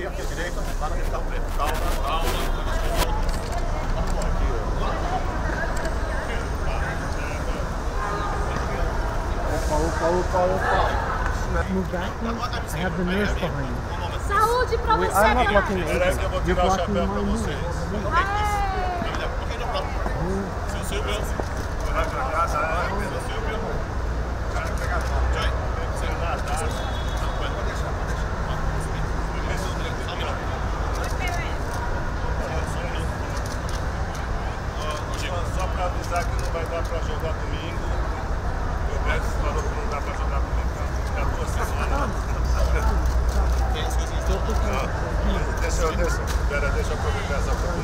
aqui, aqui à direita, lá naquele carro preto. Calma, calma. Opa, opa, opa. Move back. I have the nurse behind you. Saúde pra você, I'm not blocking Parece que eu vou anything. You're tirar o blocking chapéu my move. pensar que não vai dar para jogar domingo. O Beto falou que não dá para jogar domingo, ficar duas semanas. Deixa eu aproveitar essa oportunidade.